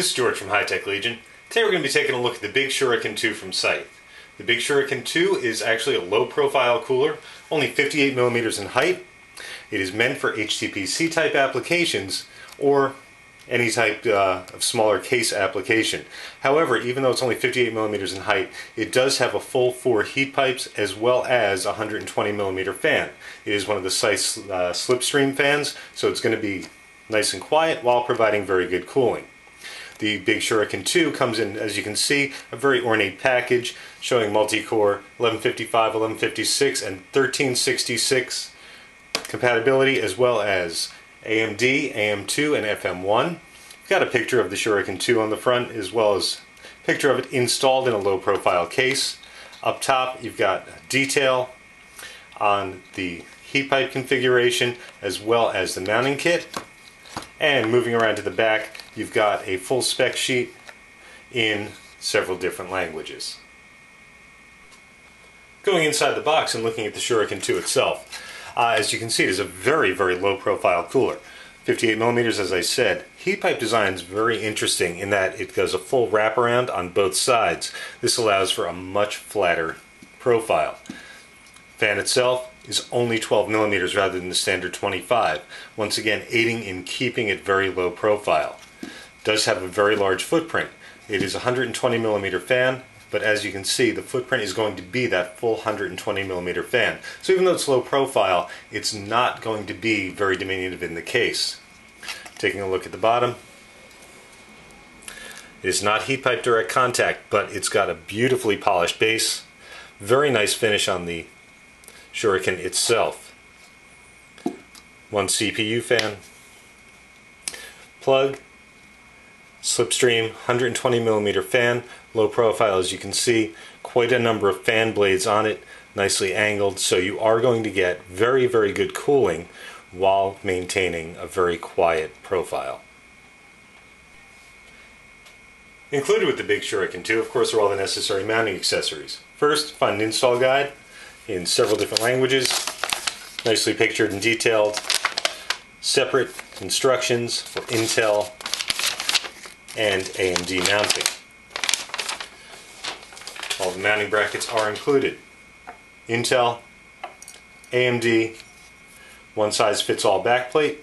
This is George from Hi Tech Legion. Today we're going to be taking a look at the Big Shuriken 2 from Scythe. The Big Shuriken 2 is actually a low profile cooler, only 58 millimeters in height. It is meant for HTPC type applications or any type uh, of smaller case application. However, even though it's only 58 millimeters in height, it does have a full four heat pipes as well as a 120 millimeter fan. It is one of the Scythe uh, slipstream fans, so it's going to be nice and quiet while providing very good cooling. The Big Shuriken 2 comes in, as you can see, a very ornate package showing multi-core 1155, 1156, and 1366 compatibility as well as AMD, AM2, and FM1. We've got a picture of the Shuriken 2 on the front as well as a picture of it installed in a low profile case. Up top you've got detail on the heat pipe configuration as well as the mounting kit. And moving around to the back, you've got a full spec sheet in several different languages. Going inside the box and looking at the Shuriken 2 itself, uh, as you can see, it is a very, very low profile cooler. 58 millimeters, as I said. Heat pipe design is very interesting in that it goes a full wraparound on both sides. This allows for a much flatter profile. Fan itself is only 12 millimeters rather than the standard 25, once again aiding in keeping it very low profile. Does have a very large footprint. It is a 120 millimeter fan, but as you can see, the footprint is going to be that full 120 millimeter fan. So even though it's low profile, it's not going to be very diminutive in the case. Taking a look at the bottom, it is not heat pipe direct contact, but it's got a beautifully polished base, very nice finish on the Shuriken itself. One CPU fan, plug, slipstream 120 millimeter fan, low profile as you can see, quite a number of fan blades on it, nicely angled, so you are going to get very, very good cooling while maintaining a very quiet profile. Included with the Big Shuriken 2, of course, are all the necessary mounting accessories. First, find an install guide in several different languages, nicely pictured and detailed, separate instructions for Intel and AMD mounting. All the mounting brackets are included. Intel, AMD, one size fits all backplate,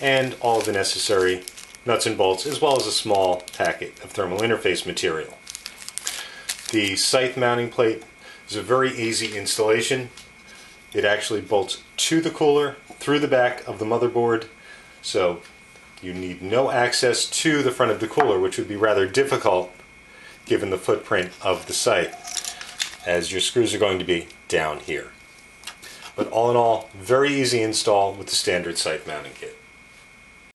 and all the necessary nuts and bolts, as well as a small packet of thermal interface material. The Scythe mounting plate is a very easy installation. It actually bolts to the cooler through the back of the motherboard, so you need no access to the front of the cooler, which would be rather difficult given the footprint of the Scythe, as your screws are going to be down here. But all in all, very easy install with the standard Scythe mounting kit.